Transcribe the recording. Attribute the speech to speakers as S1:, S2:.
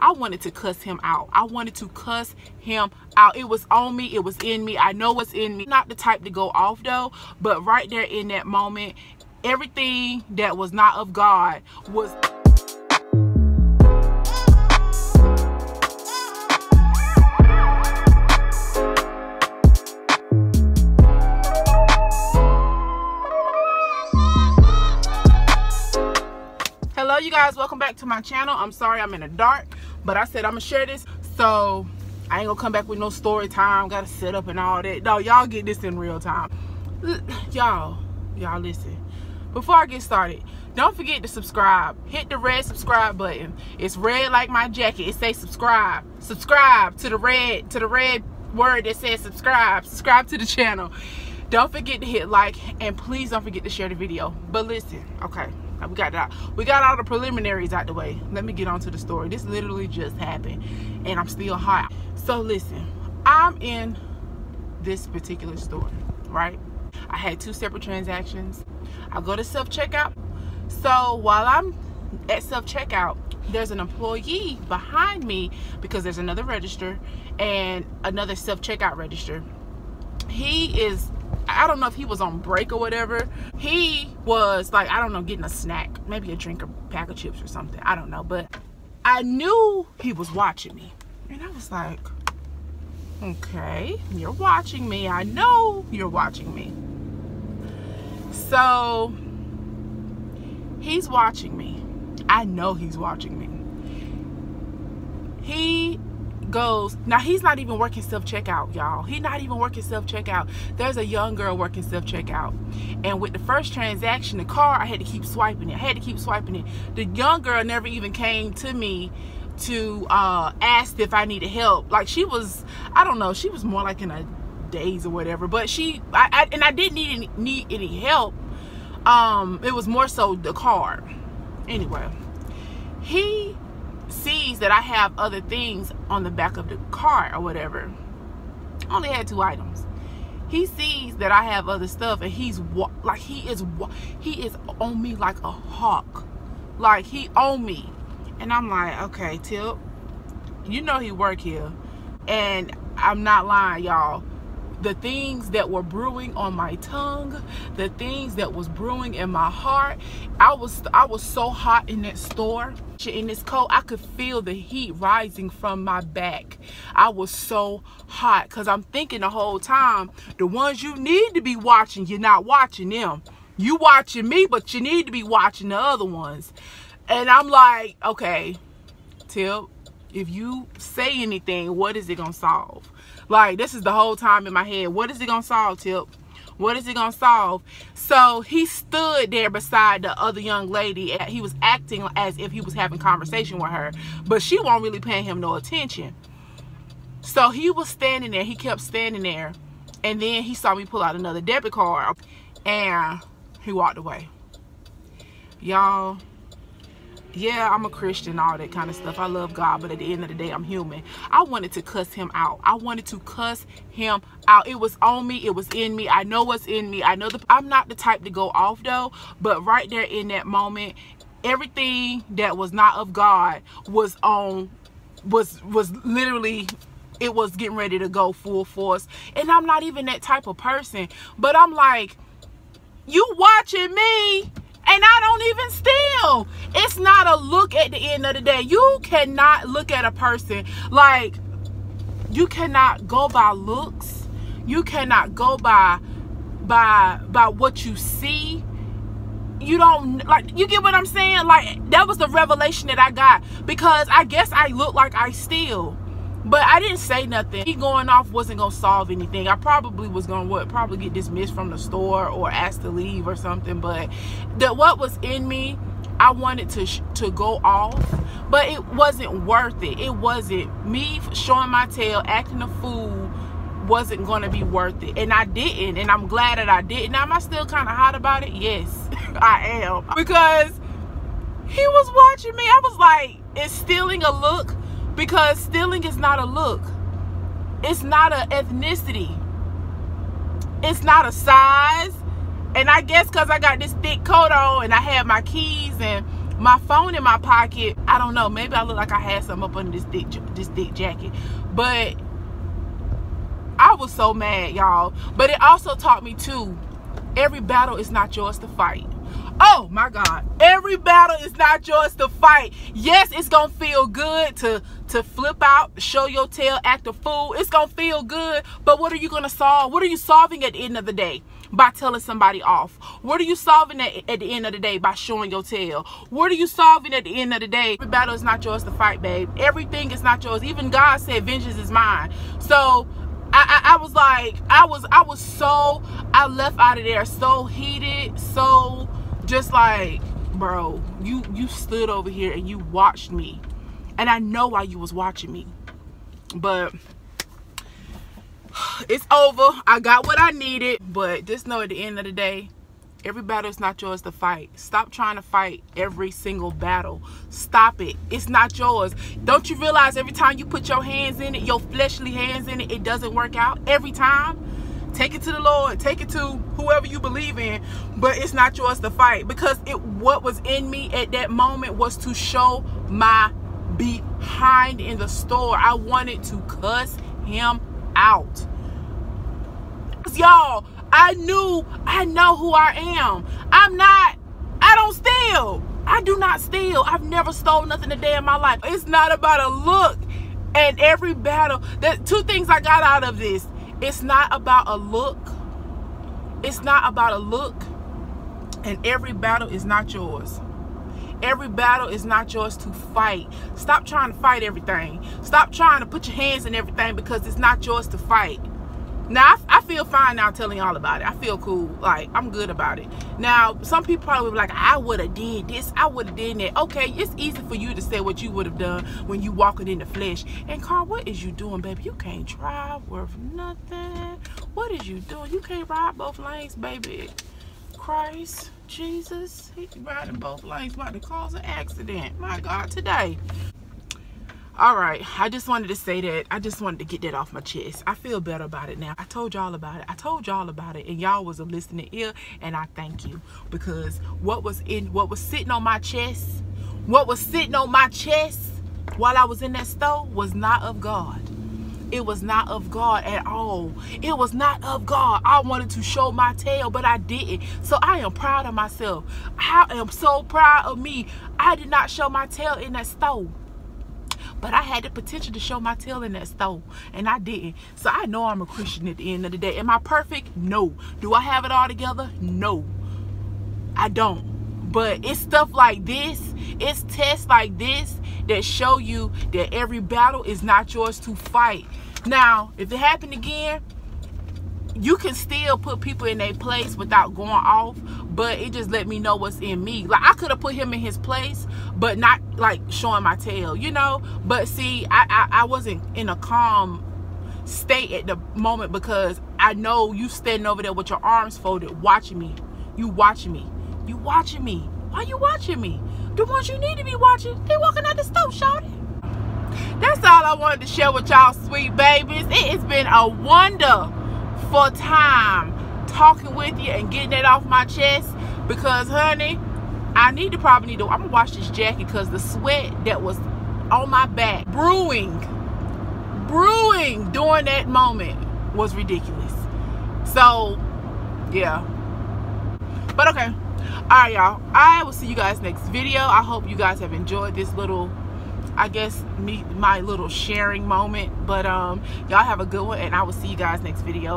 S1: I wanted to cuss him out. I wanted to cuss him out. It was on me. It was in me. I know what's in me. Not the type to go off though, but right there in that moment, everything that was not of God was hello you guys welcome back to my channel i'm sorry i'm in the dark but i said i'm gonna share this so i ain't gonna come back with no story time gotta set up and all that. No y'all get this in real time. Y'all y'all listen. Before i get started don't forget to subscribe. Hit the red subscribe button. It's red like my jacket. It say subscribe. Subscribe to the red to the red word that says subscribe. Subscribe to the channel. Don't forget to hit like and please don't forget to share the video. But listen okay Uh, we got that we got all the preliminaries out the way. Let me get on to the story. This literally just happened and i'm still hot so listen i'm in this particular store right? I had two separate transactions. I go to self-checkout. So while i'm at self-checkout there's an employee behind me because there's another register and another self-checkout register. He is I don't know if he was on break or whatever. He was like, I don't know, getting a snack, maybe a drink or pack of chips or something. I don't know. But I knew he was watching me. And I was like, okay, you're watching me. I know you're watching me. So he's watching me. I know he's watching me. He goes now he's not even working self-checkout y'all. He's not even working self-checkout. There's a young girl working self-checkout. And with the first transaction the car i had to keep swiping it. I had to keep swiping it. The young girl never even came to me to uh ask if i needed help. Like she was i don't know she was more like in a daze or whatever. But she I, I and i didn't need any need any help. Um it was more so the car. Anyway he sees that I have other things on the back of the car or whatever. I only had two items. He sees that I have other stuff and he's like he is he is on me like a hawk. Like he on me. And I'm like, okay, Tiff, you know he work here. And I'm not lying, y'all the things that were brewing on my tongue the things that was brewing in my heart. I was i was so hot in that store in this coat i could feel the heat rising from my back. I was so hot because i'm thinking the whole time the ones you need to be watching you're not watching them. You watching me but you need to be watching the other ones. And i'm like okay tiff if you say anything what is it gonna solve like, this is the whole time in my head. What is it going to solve, Tiff? What is it going to solve? So he stood there beside the other young lady. He was acting as if he was having conversation with her. But she won't really paying him no attention. So he was standing there. He kept standing there. And then he saw me pull out another debit card. And he walked away. Y'all, yeah, I'm a Christian, all that kind of stuff. I love God, but at the end of the day, I'm human. I wanted to cuss him out. I wanted to cuss him out. It was on me. It was in me. I know what's in me. I know the, I'm not the type to go off though, but right there in that moment, everything that was not of God was on, was, was literally it was getting ready to go full force and i'm not even that type of person but i'm like you watching me and I don't even steal. It's not a look at the end of the day. You cannot look at a person like you cannot go by looks. You cannot go by by by what you see. You don't like you get what I'm saying? Like that was the revelation that I got because I guess I look like I steal but I didn't say nothing. He going off wasn't gonna solve anything. I probably was gonna what probably get dismissed from the store or asked to leave or something. But that what was in me, I wanted to to go off, but it wasn't worth it. It wasn't me showing my tail, acting a fool wasn't going to be worth it and I didn't and I'm glad that I didn't now am I still kind of hot about it yes I am because he was watching me I was like is stealing a look because stealing is not a look. It's not an ethnicity. It's not a size. And I guess because I got this thick coat on and I had my keys and my phone in my pocket. I don't know. Maybe I look like I had something up under this thick this thick jacket, but I was so mad, y'all. But it also taught me too. Every battle is not yours to fight. Oh my God. Every battle is not yours to fight. Yes, it's going to feel good to, to flip out, show your tail, act a fool. It's going to feel good. But what are you going to solve? What are you solving at the end of the day? By telling somebody off. What are you solving at, at the end of the day? By showing your tail. What are you solving at the end of the day? Every battle is not yours to fight, babe. Everything is not yours. Even God said vengeance is mine. So I, I, I, was like, I was, I was so, I left out of there so heated, so just like, bro, you, you stood over here and you watched me. And I know why you was watching me. But it's over. I got what I needed. But just know at the end of the day, Every battle is not yours to fight. Stop trying to fight every single battle. Stop it. It's not yours. Don't you realize every time you put your hands in it, your fleshly hands in it, it doesn't work out every time? Take it to the Lord. Take it to whoever you believe in. But it's not yours to fight. Because it what was in me at that moment was to show my behind in the store. I wanted to cuss him out. Y'all, I knew, I know who I am. I'm not, I don't steal. I do not steal. I've never stole nothing a day in my life. It's not about a look. And every battle, the two things I got out of this. It's not about a look. It's not about a look. And every battle is not yours. Every battle is not yours to fight. Stop trying to fight everything. Stop trying to put your hands in everything because it's not yours to fight. Now, I, I, feel fine now telling y'all about it. I feel cool. Like, I'm good about it. Now, some people probably be like, I would have did this. I would have did that. Okay, it's easy for you to say what you would have done when you walking in the flesh. And, Carl, what is you doing, baby? You can't drive worth nothing. What is you doing? You can't ride both lanes, baby. Christ, Jesus. He riding both lanes about to cause an accident. My God, today all right i just wanted to say that i just wanted to get that off my chest i feel better about it now i told y'all about it i told y'all about it and y'all was a listening ear and i thank you because what was in what was sitting on my chest what was sitting on my chest while i was in that stove was not of god it was not of God at all. It was not of God. I wanted to show my tail, but I didn't. So I am proud of myself. I am so proud of me. I did not show my tail in that stove. But I had the potential to show my tail in that stove, and I didn't. So I know I'm a Christian at the end of the day. Am I perfect? No. Do I have it all together? No. I don't. But it's stuff like this, it's tests like this that show you that every battle is not yours to fight. Now, if it happened again, you can still put people in their place without going off but it just let me know what's in me. Like i could have put him in his place but not like showing my tail you know? But see I, I i, wasn't in a calm state at the moment because i know you standing over there with your arms folded watching me. You watching me. You watching me. Why you watching me? The ones you need to be watching they walking out the stove shouting that's all i wanted to share with y'all sweet babies. It has been a wonder for time talking with you and getting it off my chest because honey I need to probably need to I'm gonna wash this jacket because the sweat that was on my back brewing brewing during that moment was ridiculous. So yeah. But okay. All right y'all. I will see you guys next video. I hope you guys have enjoyed this little I guess me my little sharing moment. But um y'all have a good one and I will see you guys next video